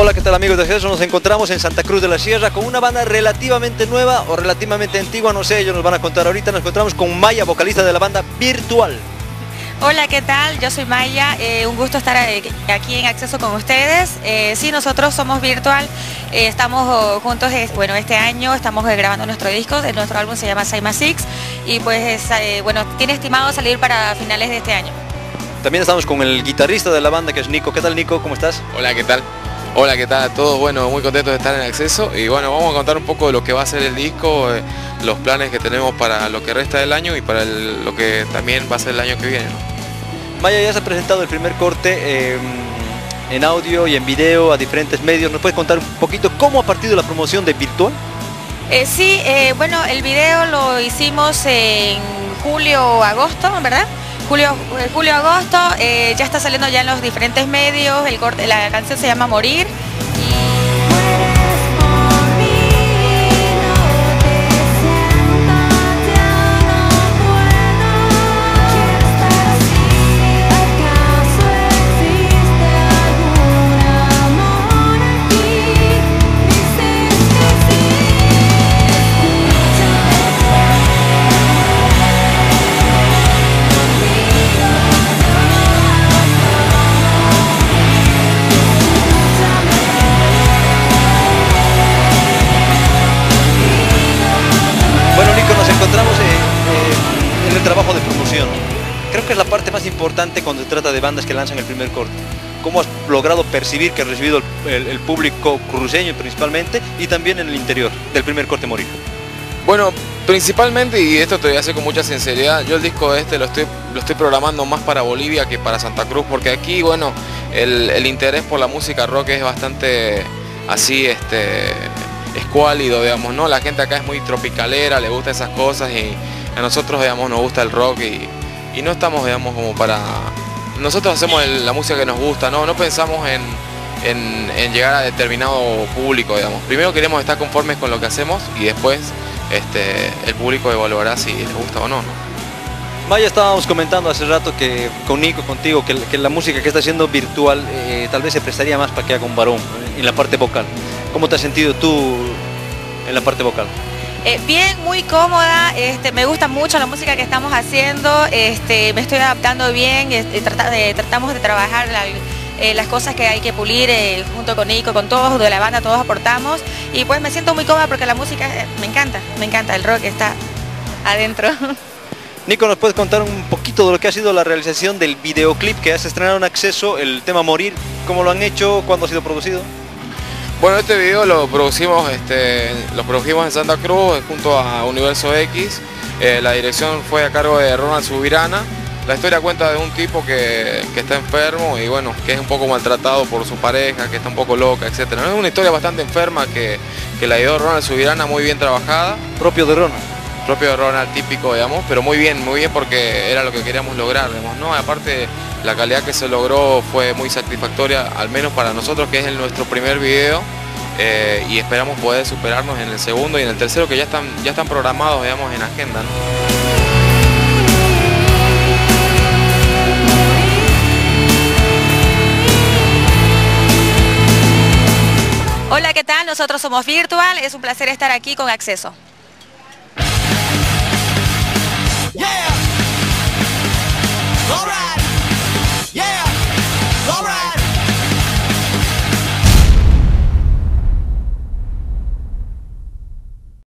Hola, ¿qué tal amigos de Acceso? Nos encontramos en Santa Cruz de la Sierra con una banda relativamente nueva o relativamente antigua, no sé, ellos nos van a contar ahorita. Nos encontramos con Maya, vocalista de la banda Virtual. Hola, ¿qué tal? Yo soy Maya, eh, un gusto estar eh, aquí en Acceso con ustedes. Eh, sí, nosotros somos Virtual, eh, estamos oh, juntos, eh, bueno, este año estamos eh, grabando nuestro disco, nuestro álbum se llama Saima Six y pues, eh, bueno, tiene estimado salir para finales de este año. También estamos con el guitarrista de la banda que es Nico. ¿Qué tal Nico? ¿Cómo estás? Hola, ¿qué tal? Hola, ¿qué tal a todos? Bueno, muy contentos de estar en acceso y bueno, vamos a contar un poco de lo que va a ser el disco, eh, los planes que tenemos para lo que resta del año y para el- lo que también va a ser el año que viene. ¿no? Maya ya se ha presentado el primer corte eh, en audio y en video a diferentes medios. ¿Nos puedes contar un poquito cómo ha partido la promoción de Virtual? Eh, sí, eh, bueno, el video lo hicimos en julio, agosto, ¿verdad? Julio, eh, julio, agosto, eh, ya está saliendo ya en los diferentes medios, el corte, la canción se llama Morir. Cuando se trata de bandas que lanzan el primer corte. ¿Cómo has logrado percibir que has recibido el, público cruceño principalmente y también en el interior del primer corte morir? Bueno, principalmente, y esto te voy a hacer con mucha sinceridad, yo el disco este lo estoy, lo estoy programando más para Bolivia que para Santa Cruz, porque aquí, bueno, el, interés por la música rock es bastante así, este, escuálido, digamos, ¿no? La gente acá es muy tropicalera, le gusta esas cosas y a nosotros, digamos, nos gusta el rock y, y no estamos, digamos, como para... Nosotros hacemos la música que nos gusta, ¿no? No pensamos en, en- llegar a determinado público, digamos. Primero queremos estar conformes con lo que hacemos y después este, el público evaluará si les gusta o no, ¿no? Maya, estábamos comentando hace rato que con Nico, contigo, que, que la música que está haciendo virtual eh, tal vez se prestaría más para que haga un varón en la parte vocal. ¿Cómo te has sentido tú en la parte vocal? Eh, bien, muy cómoda, este, me gusta mucho la música que estamos haciendo, este, me estoy adaptando bien, este, de- tratamos de trabajar la- eh, las cosas que hay que pulir eh, junto con Nico, con todos de la banda, todos aportamos y pues me siento muy cómoda porque la música eh, me encanta, me encanta, el rock está adentro. Nico, ¿nos puedes contar un poquito de lo que ha sido la realización del videoclip que has estrenado en acceso, el tema Morir? ¿Cómo lo han hecho? ¿Cuándo ha sido producido? Bueno, este video lo producimos, este, lo produjimos en Santa Cruz junto a Universo X. Eh, la dirección fue a cargo de Ronald Subirana. La historia cuenta de un tipo que, que está enfermo y bueno, que es un poco maltratado por su pareja, que está un poco loca, etc. Es una historia bastante enferma que, que la dio Ronald Subirana muy bien trabajada. Propio de Ronald. Propio Ronald típico, digamos, pero muy bien, muy bien porque era lo que queríamos lograr, digamos, ¿no? Aparte, la calidad que se logró fue muy satisfactoria, al menos para nosotros, que es el, nuestro primer video, eh, y esperamos poder superarnos en el segundo y en el tercero, que ya están, ya están programados, digamos, en agenda. Hola, ¿qué tal? Nosotros somos Virtual, es un placer estar aquí con Acceso. All right.